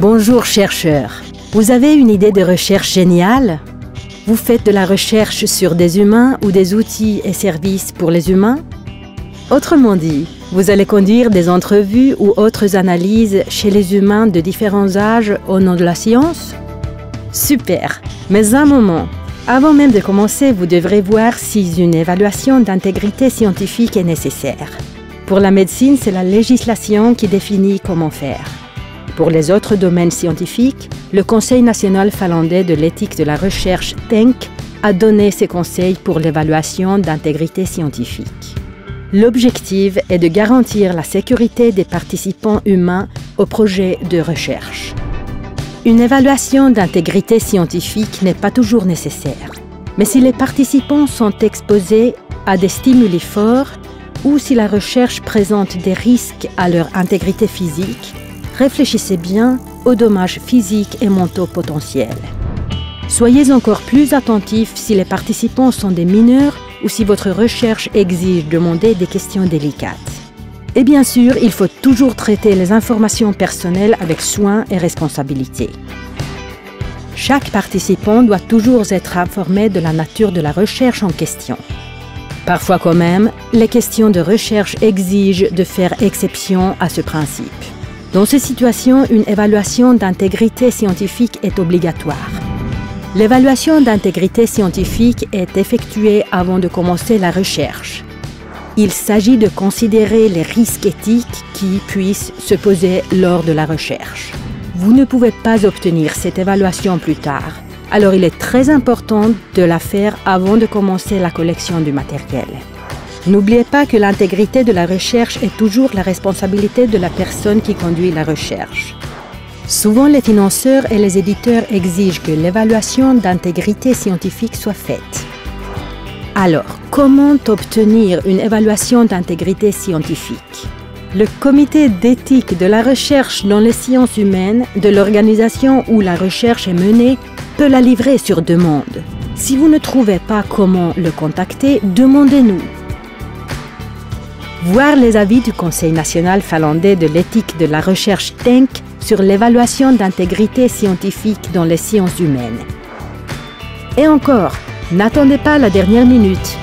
Bonjour chercheurs. Vous avez une idée de recherche géniale? Vous faites de la recherche sur des humains ou des outils et services pour les humains? Autrement dit, vous allez conduire des entrevues ou autres analyses chez les humains de différents âges au nom de la science? Super. Mais un moment, avant même de commencer, vous devrez voir si une évaluation d'intégrité scientifique est nécessaire. Pour la médecine, c'est la législation qui définit comment faire. Pour les autres domaines scientifiques, le Conseil national finlandais de l'éthique de la recherche TENK a donné ses conseils pour l'évaluation d'intégrité scientifique. L'objectif est de garantir la sécurité des participants humains au projet de recherche. Une évaluation d'intégrité scientifique n'est pas toujours nécessaire, mais si les participants sont exposés à des stimuli forts ou si la recherche présente des risques à leur intégrité physique, réfléchissez bien aux dommages physiques et mentaux potentiels. Soyez encore plus attentifs si les participants sont des mineurs ou si votre recherche exige de demander des questions délicates. Et bien sûr, il faut toujours traiter les informations personnelles avec soin et responsabilité. Chaque participant doit toujours être informé de la nature de la recherche en question. Parfois quand même, les questions de recherche exigent de faire exception à ce principe. Dans ces situations, une évaluation d'intégrité scientifique est obligatoire. L'évaluation d'intégrité scientifique est effectuée avant de commencer la recherche. Il s'agit de considérer les risques éthiques qui puissent se poser lors de la recherche. Vous ne pouvez pas obtenir cette évaluation plus tard, alors il est très important de la faire avant de commencer la collection du matériel. N'oubliez pas que l'intégrité de la recherche est toujours la responsabilité de la personne qui conduit la recherche. Souvent, les financeurs et les éditeurs exigent que l'évaluation d'intégrité scientifique soit faite. Alors, comment obtenir une évaluation d'intégrité scientifique? Le comité d'éthique de la recherche dans les sciences humaines de l'organisation où la recherche est menée peut la livrer sur demande. Si vous ne trouvez pas comment le contacter, demandez-nous. Voir les avis du Conseil national finlandais de l'éthique de la recherche TENK sur l'évaluation d'intégrité scientifique dans les sciences humaines. Et encore, n'attendez pas la dernière minute.